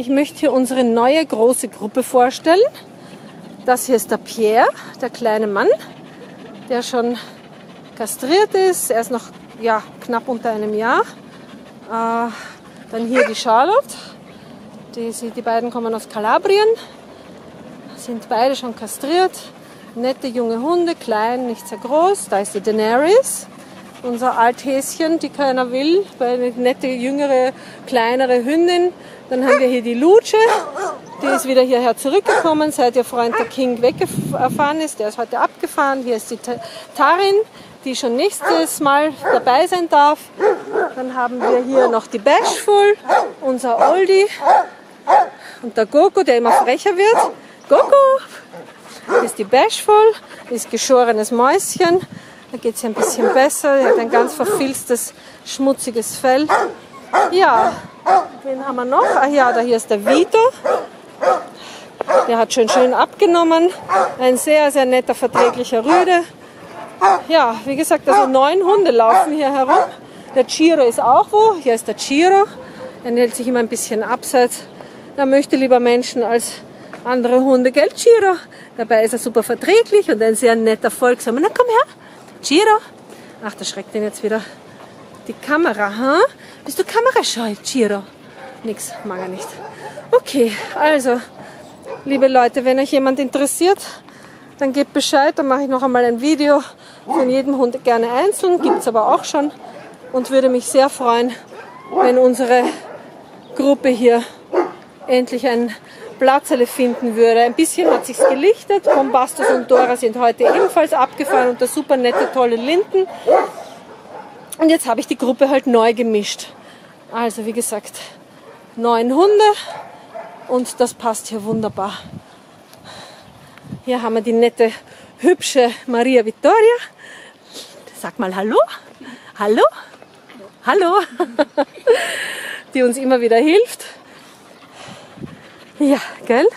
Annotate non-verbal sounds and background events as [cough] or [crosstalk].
Ich möchte hier unsere neue große Gruppe vorstellen. Das hier ist der Pierre, der kleine Mann, der schon kastriert ist. Er ist noch ja, knapp unter einem Jahr. Äh, dann hier die Charlotte. Die, die beiden kommen aus Kalabrien, sind beide schon kastriert. Nette junge Hunde, klein, nicht sehr groß. Da ist die Daenerys, unser Althäschen, die keiner will, weil eine nette, jüngere, kleinere Hündin. Dann haben wir hier die Luce, die ist wieder hierher zurückgekommen, seit ihr Freund der King weggefahren ist. Der ist heute abgefahren. Hier ist die Tarin, die schon nächstes Mal dabei sein darf. Dann haben wir hier noch die Bashful, unser Oldie. Und der Goku, der immer frecher wird. Goku! Ist die Bashful, ist geschorenes Mäuschen. Da geht es ein bisschen besser. Er hat ein ganz verfilztes, schmutziges Fell. Ja, wen haben wir noch? Ah ja, da hier ist der Vito. Der hat schön schön abgenommen. Ein sehr, sehr netter, verträglicher Rüde. Ja, wie gesagt, also neun Hunde laufen hier herum. Der Chiro ist auch wo. Hier ist der Chiro. Er hält sich immer ein bisschen abseits. Er möchte lieber Menschen als andere Hunde, gell, Chiro? Dabei ist er super verträglich und ein sehr netter, folgsamer. Na komm her, Chiro. Ach, da schreckt ihn jetzt wieder die Kamera, ha? Bist du kamerascheu, Chiro? Nix, mag er nicht. Okay, also, liebe Leute, wenn euch jemand interessiert, dann gebt Bescheid, dann mache ich noch einmal ein Video von jedem Hund gerne einzeln, gibt es aber auch schon und würde mich sehr freuen, wenn unsere Gruppe hier endlich ein Platzerle finden würde. Ein bisschen hat sich's gelichtet. Bombastus und Dora sind heute ebenfalls abgefahren unter super nette, tolle Linden. Und jetzt habe ich die Gruppe halt neu gemischt. Also wie gesagt, neun Hunde und das passt hier wunderbar. Hier haben wir die nette, hübsche Maria Vittoria. Sag mal Hallo. Hallo. Hallo. [laughs] Die uns immer wieder hilft. Ja, gell?